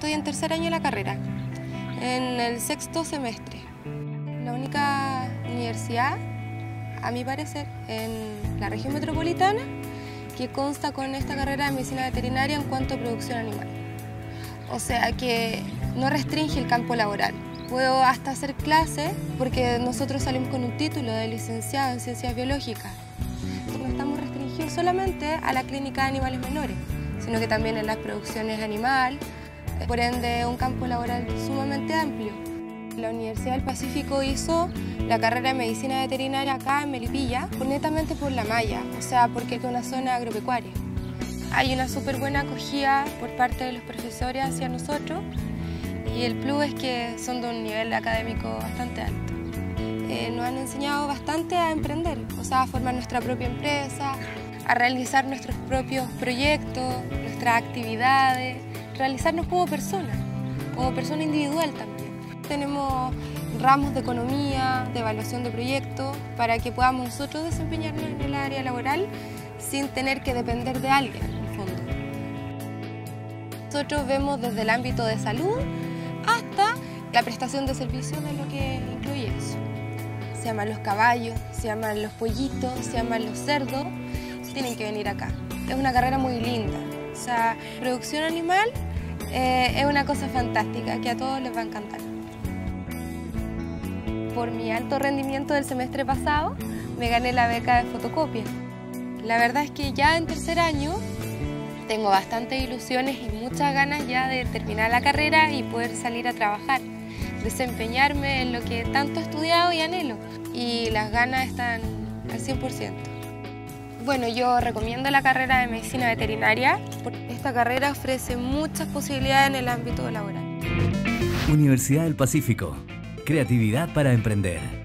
Estoy en tercer año de la carrera, en el sexto semestre. La única universidad, a mi parecer, en la región metropolitana que consta con esta carrera de medicina veterinaria en cuanto a producción animal. O sea que no restringe el campo laboral. Puedo hasta hacer clases porque nosotros salimos con un título de licenciado en ciencias biológicas. No estamos restringidos solamente a la clínica de animales menores, sino que también en las producciones animal, por ende un campo laboral sumamente amplio. La Universidad del Pacífico hizo la carrera de medicina veterinaria acá en Melipilla, netamente por la malla, o sea, porque es una zona agropecuaria. Hay una súper buena acogida por parte de los profesores hacia nosotros y el plus es que son de un nivel académico bastante alto. Eh, nos han enseñado bastante a emprender, o sea, a formar nuestra propia empresa, a realizar nuestros propios proyectos, nuestras actividades, realizarnos como persona, como persona individual también. Tenemos ramos de economía, de evaluación de proyectos, para que podamos nosotros desempeñarnos en el área laboral sin tener que depender de alguien, en el fondo. Nosotros vemos desde el ámbito de salud hasta la prestación de servicios de lo que incluye eso. Se llaman los caballos, se llaman los pollitos, se llaman los cerdos, tienen que venir acá. Es una carrera muy linda. O sea, producción animal eh, es una cosa fantástica que a todos les va a encantar. Por mi alto rendimiento del semestre pasado, me gané la beca de fotocopia. La verdad es que ya en tercer año tengo bastantes ilusiones y muchas ganas ya de terminar la carrera y poder salir a trabajar, desempeñarme en lo que tanto he estudiado y anhelo. Y las ganas están al 100%. Bueno, yo recomiendo la carrera de medicina veterinaria esta carrera ofrece muchas posibilidades en el ámbito laboral. Universidad del Pacífico. Creatividad para emprender.